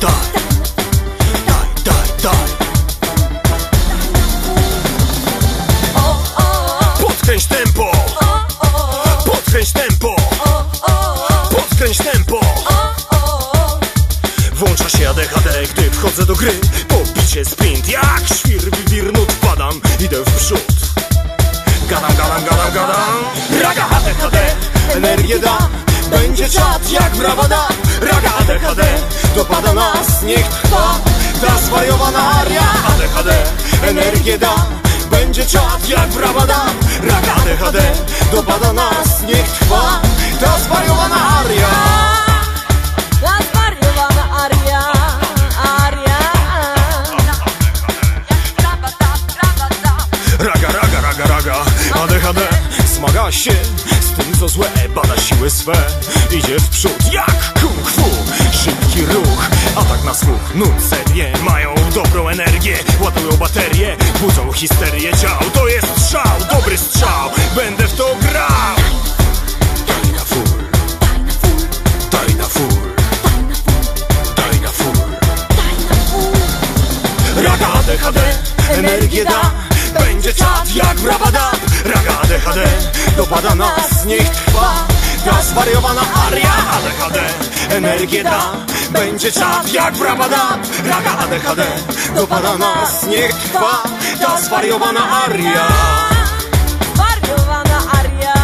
daj, daj, daj, daj Podkręć tempo, podkręć tempo, podkręć tempo. Włącza się ADHD, gdy wchodzę do gry. Pobicie sprint, jak świr wir nut idę w przód. Gadam, gadam, gadam, gadam. Raga ADHD, energię da. Będzie czat jak brawada Raga ADHD dopada nas Niech trwa ta zwariowana aria. ADHD, energię da Będzie czat jak brawada Raga ADHD, dopada nas Niech trwa ta zwariowana aria. ADHD Smaga się z tym co złe Bada siły swe. Idzie w przód jak kung fu Szybki ruch, atak na słuch Nucerie mają dobrą energię Ładują baterie, budzą histerię ciał. To jest strzał, dobry strzał Będę w to grał. Daj na full Daj na full Daj na full Raga ADHD, energię da Będzie czat jak brawada Raga ADHD, dopada nas Niech trwa ta zwariowana aria energię da. Będzie czat jak brawada Raga ADHD, dopada nas Niech trwa ta zwariowana aria. Zwariowana aria.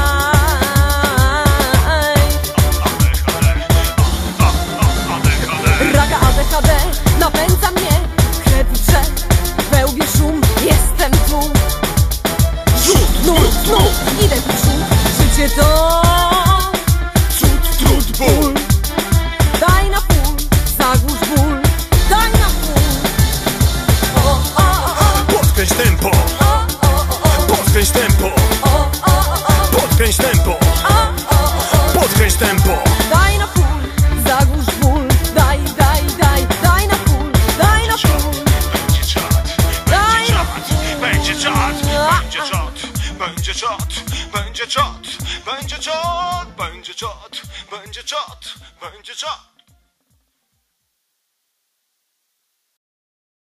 Raga ADHD napędza mnie Krew grze, we łbie szum Jestem tu. Rzut, Znów, znów idę przód Życie to Podkręć tempo. Podkręć tempo. Podkręć tempo. Daj na pół, zagłusz ból. Daj, daj, daj, daj na pół Daj na pół. Będzie czad, będzie czad Będzie czad, będzie czad Będzie czad, będzie czad Będzie czad, będzie czad Będzie czad, będzie czad.